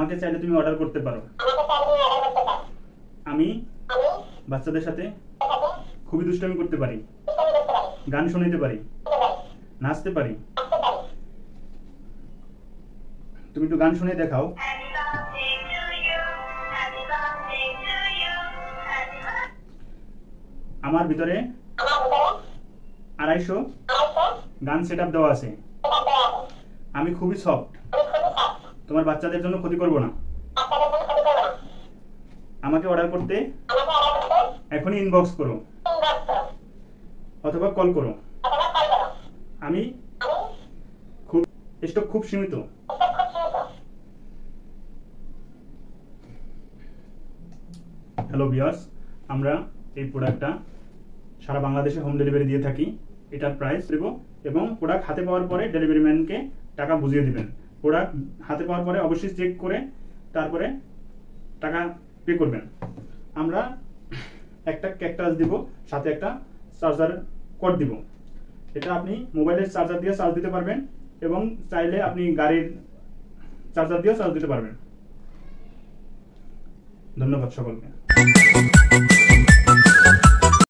আমাকে চাইলে তুমি অর্ডার করতে পারো। আমি বাচ্চাদের সাথে খুবই দুষ্টামি করতে পারি, গান শুনাইতে পারি, নাচতে পারি। তুমি একটু গান শুনে দেখাও। আমার ভিতরে আড়াইশো গান সেট আপ দেওয়া আছে। আমি খুবই সফট তোমার বাচ্চাদের জন্য ক্ষতি করব না। আমাকে অর্ডার করতে এখনই ইনবক্স করো। অথবা কল করো। আমি খুব স্টক খুব সীমিত। হ্যালো বিয়ার্স আমরা এই প্রোডাক্টটা সারা বাংলাদেশে হোম ডেলিভারি দিয়ে থাকি। এটার প্রাইস দেবো এবং প্রোডাক্ট হাতে পাওয়ার পরে ডেলিভারি ম্যানকে টাকা বুঝিয়ে দিবেন। প্রোডাক্ট হাতে পাওয়ার পরে অবশ্যই চেক করে তারপরে টাকা পে করবেন। আমরা একটা ক্যাকটাস দিব, সাথে একটা চার্জার কড দিব। এটা আপনি মোবাইলের চার্জার দিয়ে চার্জ দিতে পারবেন এবং চাইলে আপনি গাড়ির চার্জার দিয়েও চার্জ দিতে পারবেন। ধন্যবাদ সকলকে।